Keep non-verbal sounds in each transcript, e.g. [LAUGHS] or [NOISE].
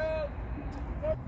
room. Get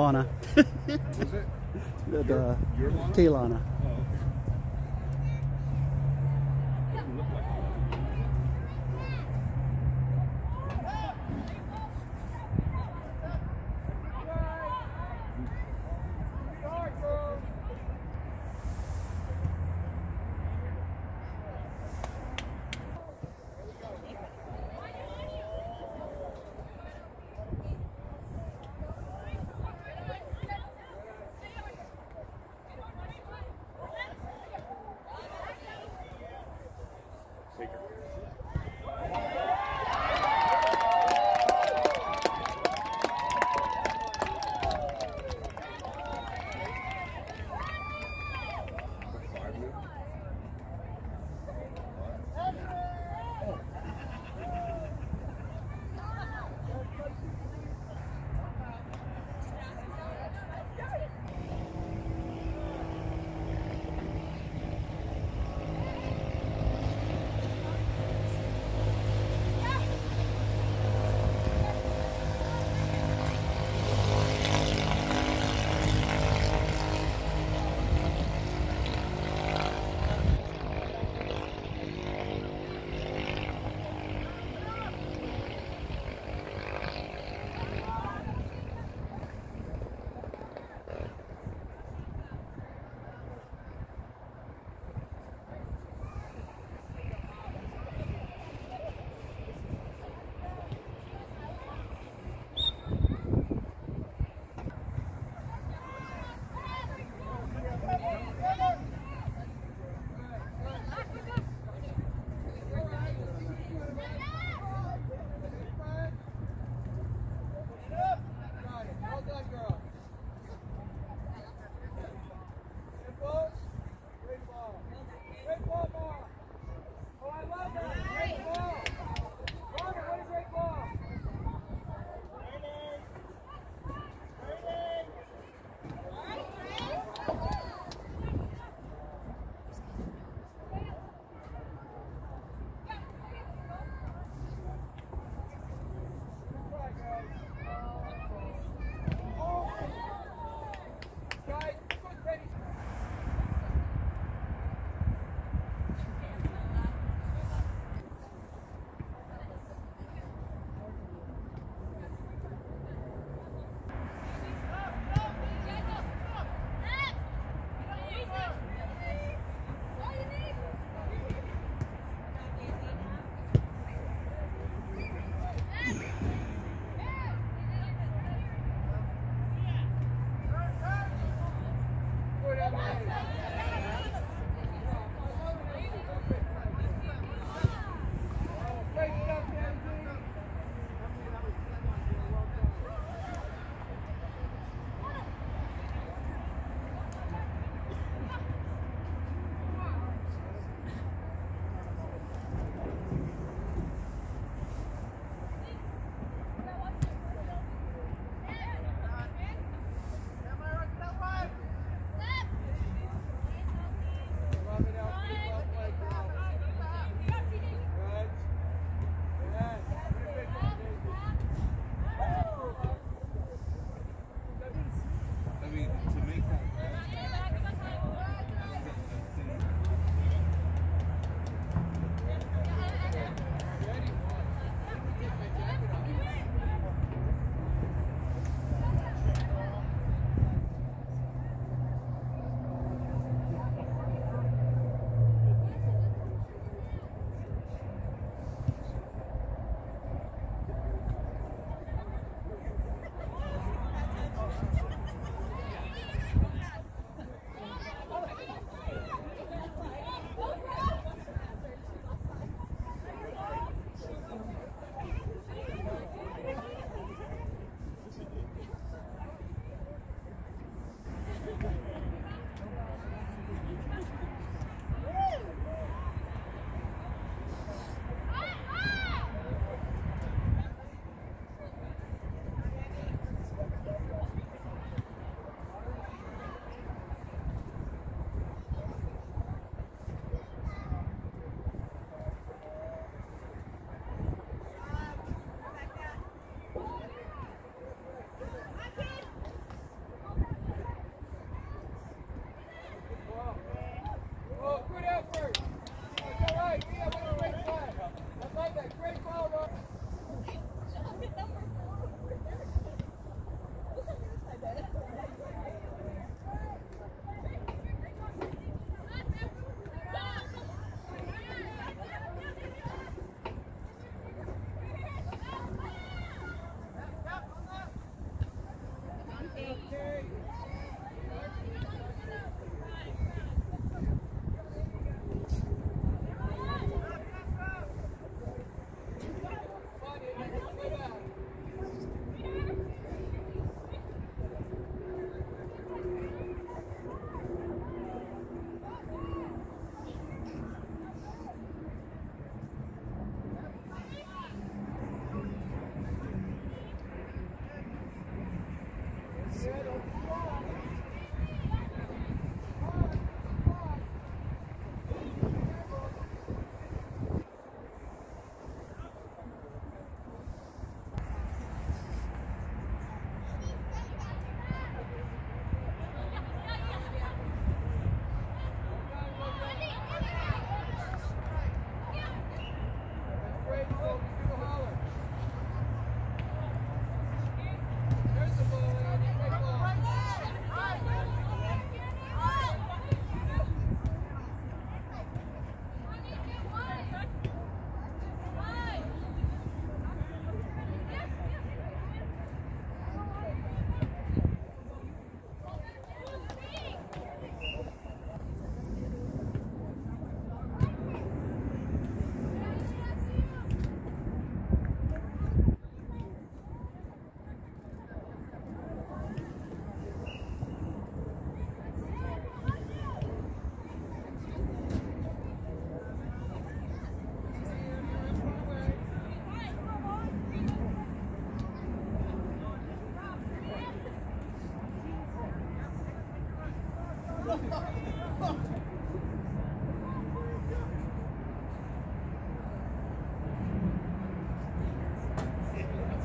Lana. [LAUGHS] Was it? the Your Lana? K Lana.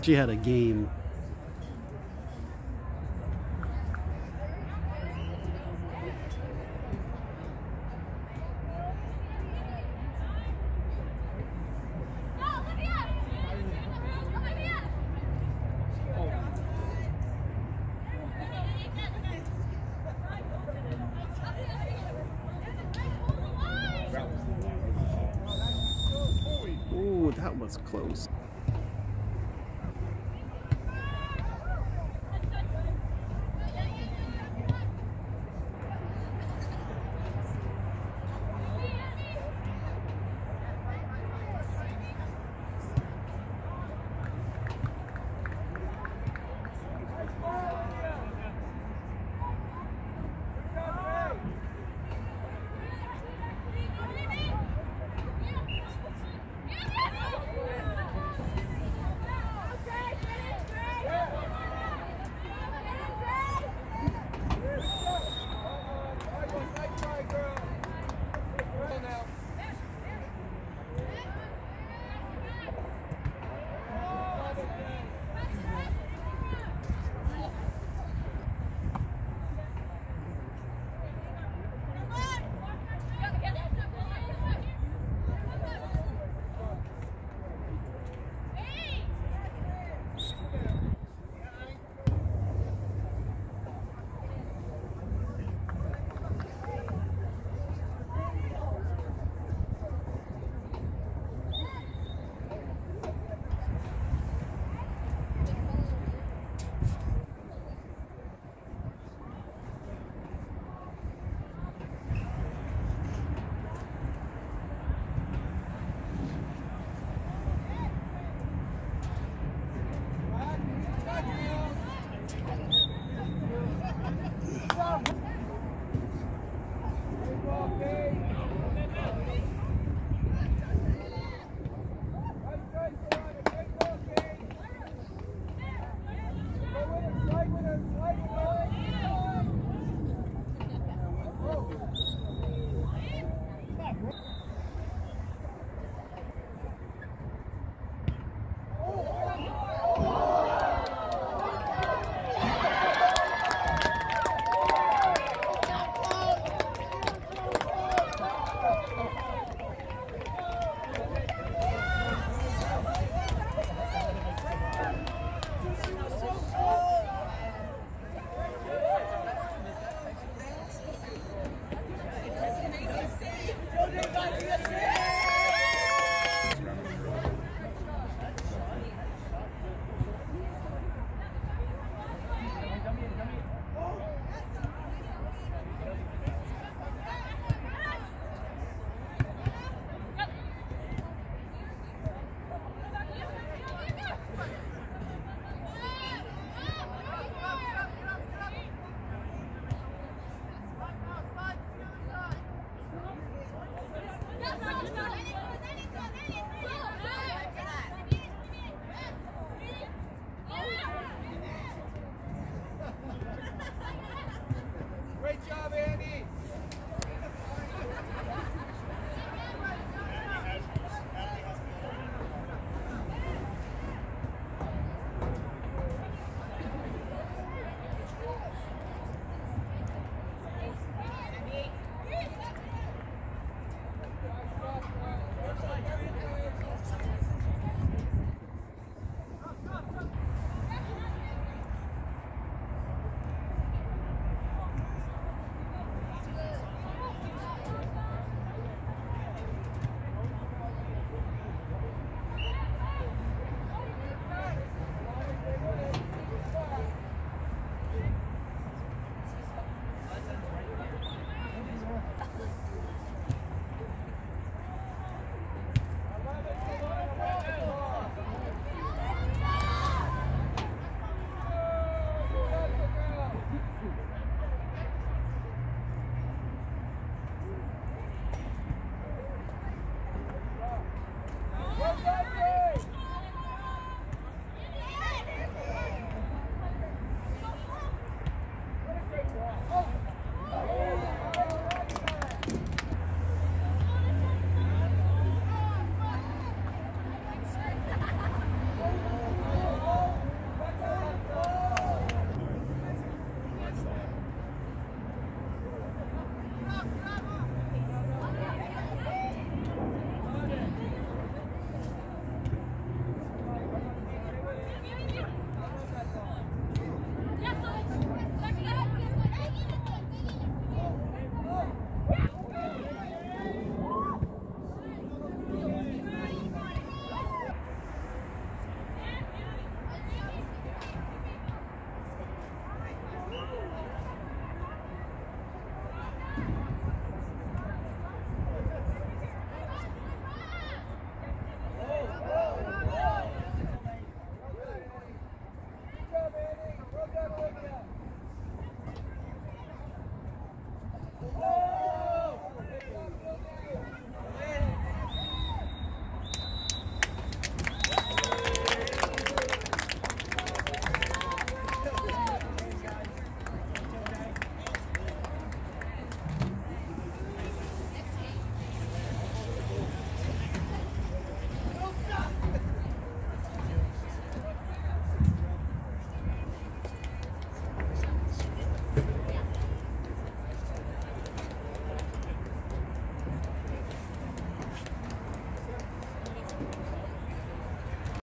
She had a game.